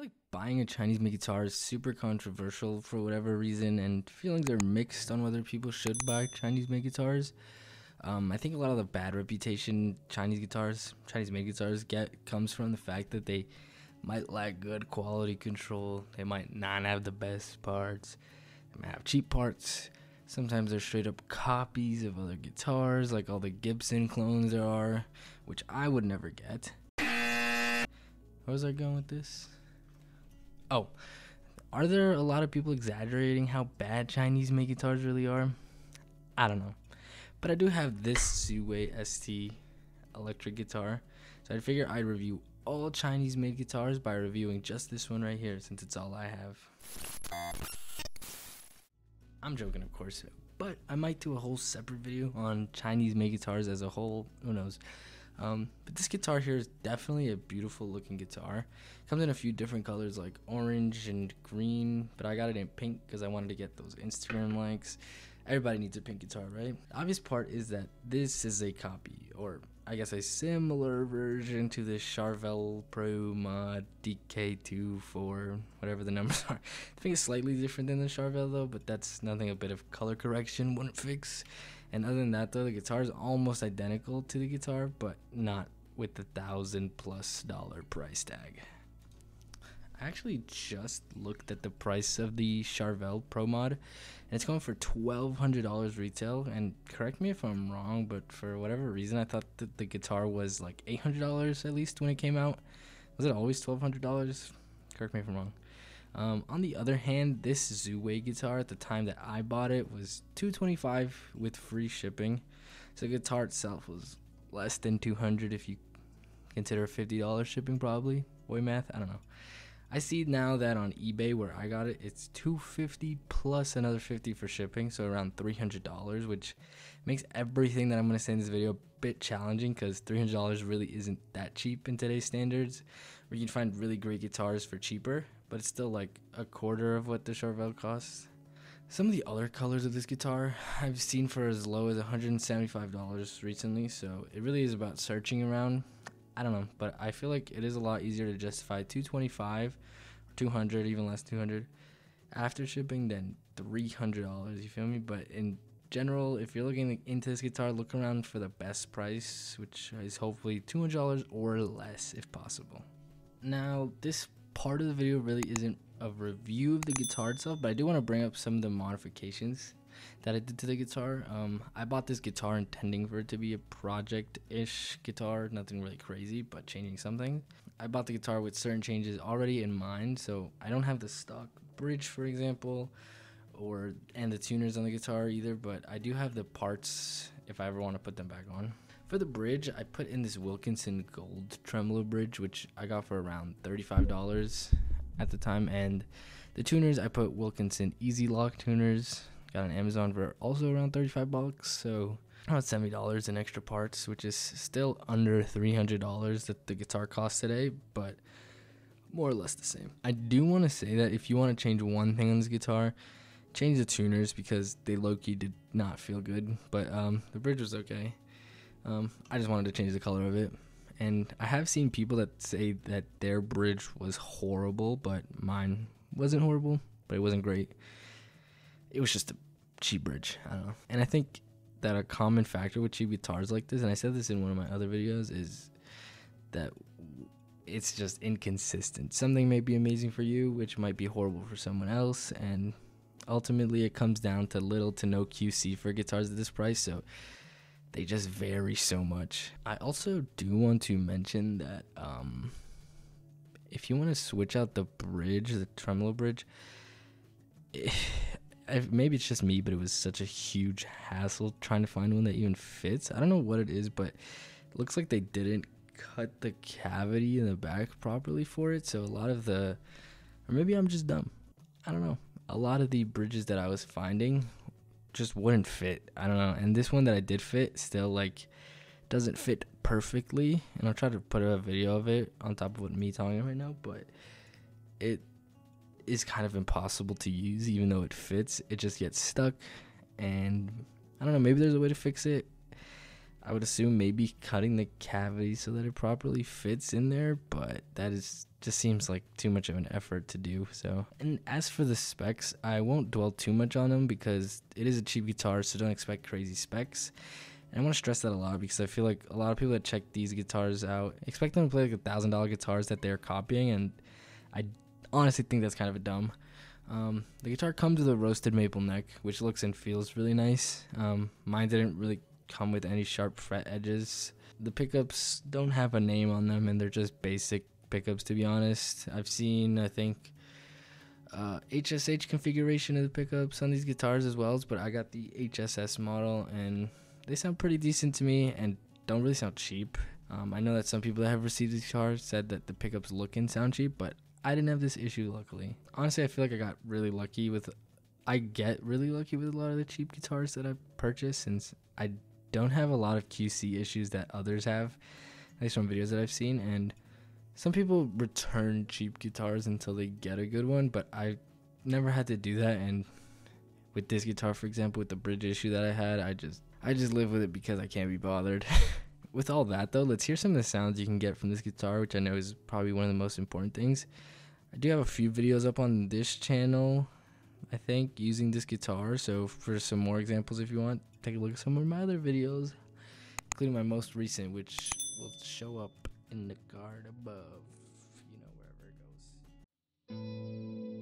feel like buying a Chinese made guitar is super controversial for whatever reason, and feelings are mixed on whether people should buy Chinese made guitars. Um, I think a lot of the bad reputation Chinese guitars, Chinese made guitars get comes from the fact that they might lack good quality control. They might not have the best parts. They might have cheap parts. Sometimes they're straight up copies of other guitars, like all the Gibson clones there are, which I would never get. Where was I going with this? Oh, are there a lot of people exaggerating how bad Chinese made guitars really are? I don't know. But I do have this Zuwei ST electric guitar. So I figure I'd review all Chinese made guitars by reviewing just this one right here since it's all I have. I'm joking, of course, but I might do a whole separate video on Chinese made guitars as a whole. Who knows? Um, but this guitar here is definitely a beautiful looking guitar. Comes in a few different colors like orange and green, but I got it in pink because I wanted to get those Instagram likes. Everybody needs a pink guitar, right? The obvious part is that this is a copy, or I guess a similar version to the Charvel Pro Mod DK24, whatever the numbers are. I think it's slightly different than the Charvel though, but that's nothing a bit of color correction wouldn't fix. And other than that, though, the guitar is almost identical to the guitar, but not with the thousand plus dollar price tag. I actually just looked at the price of the Charvel Pro Mod, and it's going for twelve hundred dollars retail. And correct me if I'm wrong, but for whatever reason, I thought that the guitar was like eight hundred dollars at least when it came out. Was it always twelve hundred dollars? Correct me if I'm wrong. Um, on the other hand, this Zuwei guitar at the time that I bought it was 225 with free shipping. So the guitar itself was less than 200 if you consider $50 shipping probably. Boy math, I don't know. I see now that on eBay where I got it, it's 250 plus another 50 for shipping, so around $300, which makes everything that I'm going to say in this video a bit challenging cuz $300 really isn't that cheap in today's standards. Where you can find really great guitars for cheaper, but it's still like a quarter of what the Charvel costs. Some of the other colors of this guitar I've seen for as low as $175 recently, so it really is about searching around. I don't know, but I feel like it is a lot easier to justify 225 200, even less 200 after shipping than $300, you feel me? But in general, if you're looking into this guitar, look around for the best price, which is hopefully $200 or less if possible. Now, this part of the video really isn't a review of the guitar itself, but I do want to bring up some of the modifications that I did to the guitar. Um, I bought this guitar intending for it to be a project-ish guitar, nothing really crazy, but changing something. I bought the guitar with certain changes already in mind, so I don't have the stock bridge, for example, or and the tuners on the guitar either, but I do have the parts if I ever want to put them back on. For the bridge, I put in this Wilkinson Gold tremolo bridge, which I got for around $35 at the time. And the tuners, I put Wilkinson Easy Lock tuners. Got on Amazon for also around 35 bucks. So about $70 in extra parts, which is still under $300 that the guitar costs today, but more or less the same. I do want to say that if you want to change one thing on this guitar, change the tuners because they low-key did not feel good, but um, the bridge was okay. Um, I just wanted to change the color of it. And I have seen people that say that their bridge was horrible, but mine wasn't horrible, but it wasn't great. It was just a cheap bridge. I don't know. And I think that a common factor with cheap guitars like this, and I said this in one of my other videos, is that it's just inconsistent. Something may be amazing for you, which might be horrible for someone else, and ultimately it comes down to little to no QC for guitars at this price. So they just vary so much. I also do want to mention that um, if you want to switch out the bridge, the tremolo bridge, it, maybe it's just me, but it was such a huge hassle trying to find one that even fits. I don't know what it is, but it looks like they didn't cut the cavity in the back properly for it. So a lot of the, or maybe I'm just dumb. I don't know. A lot of the bridges that I was finding just wouldn't fit. I don't know. And this one that I did fit still like doesn't fit perfectly. And I'll try to put a video of it on top of what me talking right now, but it is kind of impossible to use even though it fits. It just gets stuck and I don't know, maybe there's a way to fix it. I would assume maybe cutting the cavity so that it properly fits in there, but that is just seems like too much of an effort to do. So, and as for the specs, I won't dwell too much on them because it is a cheap guitar, so don't expect crazy specs. And I want to stress that a lot because I feel like a lot of people that check these guitars out expect them to play like a thousand dollar guitars that they're copying, and I honestly think that's kind of a dumb. Um, the guitar comes with a roasted maple neck, which looks and feels really nice. Um, mine didn't really come with any sharp fret edges. The pickups don't have a name on them, and they're just basic pickups. To be honest, I've seen I think uh, HSH configuration of the pickups on these guitars as well, but I got the HSS model, and they sound pretty decent to me, and don't really sound cheap. Um, I know that some people that have received these guitars said that the pickups look and sound cheap, but I didn't have this issue luckily. Honestly, I feel like I got really lucky with I get really lucky with a lot of the cheap guitars that I've purchased since I don't have a lot of QC issues that others have, at least from videos that I've seen. And some people return cheap guitars until they get a good one, but I never had to do that. And with this guitar, for example, with the bridge issue that I had, I just I just live with it because I can't be bothered. with all that though, let's hear some of the sounds you can get from this guitar, which I know is probably one of the most important things. I do have a few videos up on this channel, I think, using this guitar. So for some more examples, if you want, take a look at some of my other videos, including my most recent, which will show up in the card above, you know, wherever it goes.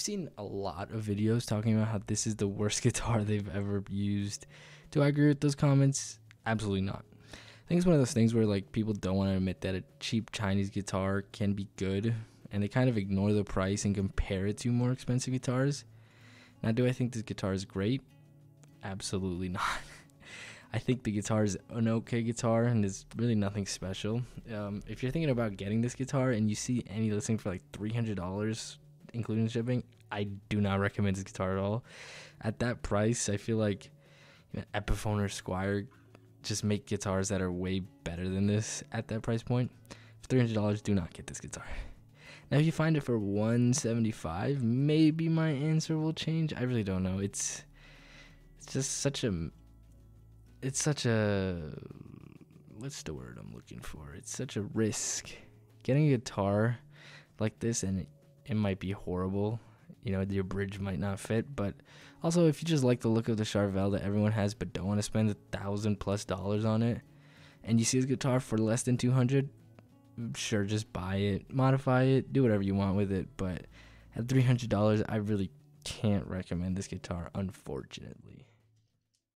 I've seen a lot of videos talking about how this is the worst guitar they've ever used. Do I agree with those comments? Absolutely not. I think it's one of those things where like people don't want to admit that a cheap Chinese guitar can be good and they kind of ignore the price and compare it to more expensive guitars. Now, do I think this guitar is great? Absolutely not. I think the guitar is an okay guitar and it's really nothing special. Um, if you're thinking about getting this guitar and you see any listing for like $300 including shipping, I do not recommend this guitar at all. At that price, I feel like you know, Epiphone or Squier just make guitars that are way better than this at that price point. For three hundred dollars, do not get this guitar. Now, if you find it for 175, maybe my answer will change. I really don't know. It's it's just such a it's such a what's the word I'm looking for? It's such a risk. Getting a guitar like this and it might be horrible. You know, your bridge might not fit, but also if you just like the look of the Charvel that everyone has but don't want to spend a thousand plus dollars on it and you see this guitar for less than 200 sure just buy it modify it do whatever you want with it but at $300 i really can't recommend this guitar unfortunately